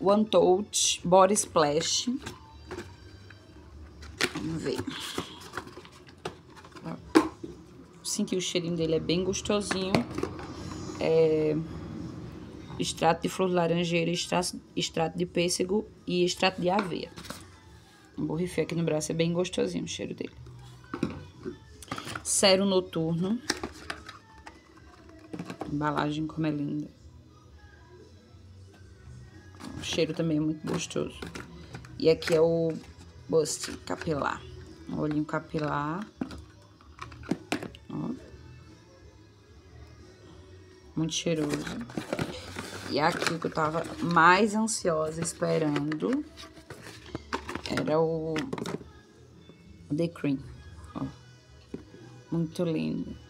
One Touch Body Splash. Vamos ver. Sim que o cheirinho dele é bem gostosinho. É extrato de flor de laranjeira, extrato, extrato de pêssego e extrato de aveia. Borrifé aqui no braço, é bem gostosinho o cheiro dele. Cero noturno. Embalagem como é linda. Cheiro também é muito gostoso. E aqui é o Bust capilar. Um olhinho capilar. Ó. Muito cheiroso. E aqui que eu tava mais ansiosa esperando era o The Cream. Ó. Muito lindo.